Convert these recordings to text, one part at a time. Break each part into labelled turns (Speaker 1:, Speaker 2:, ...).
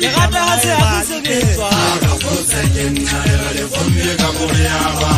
Speaker 1: Llegate a hacer a tu secreto. A Capo
Speaker 2: se quien nadie le fue mi capo.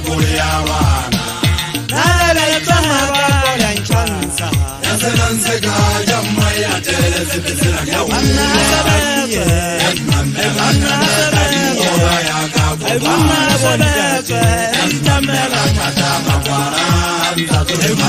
Speaker 2: makule y'abana
Speaker 1: yasenanseka
Speaker 2: jammai atelesipisilanyaula
Speaker 1: yakakuba emtamela tatamakwana ntatulema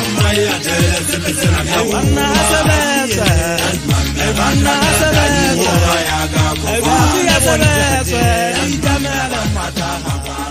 Speaker 1: Ita mela mata haba.